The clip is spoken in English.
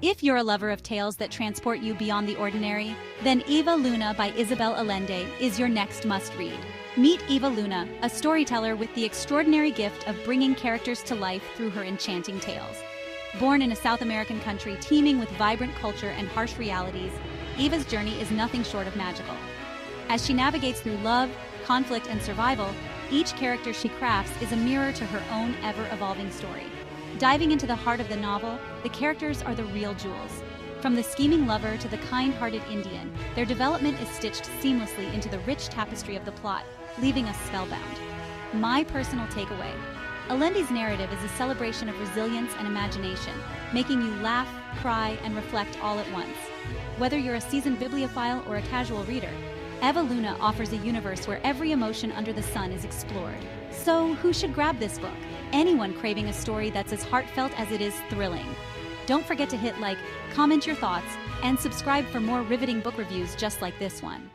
If you're a lover of tales that transport you beyond the ordinary, then Eva Luna by Isabel Allende is your next must read. Meet Eva Luna, a storyteller with the extraordinary gift of bringing characters to life through her enchanting tales. Born in a South American country teeming with vibrant culture and harsh realities, Eva's journey is nothing short of magical. As she navigates through love, conflict, and survival, each character she crafts is a mirror to her own ever evolving story. Diving into the heart of the novel, the characters are the real jewels. From the scheming lover to the kind hearted Indian, their development is stitched seamlessly into the rich tapestry of the plot, leaving us spellbound. My personal takeaway Allende's narrative is a celebration of resilience and imagination, making you laugh, cry, and reflect all at once. Whether you're a seasoned bibliophile or a casual reader, Eva Luna offers a universe where every emotion under the sun is explored. So, who should grab this book? Anyone craving a story that's as heartfelt as it is thrilling. Don't forget to hit like, comment your thoughts, and subscribe for more riveting book reviews just like this one.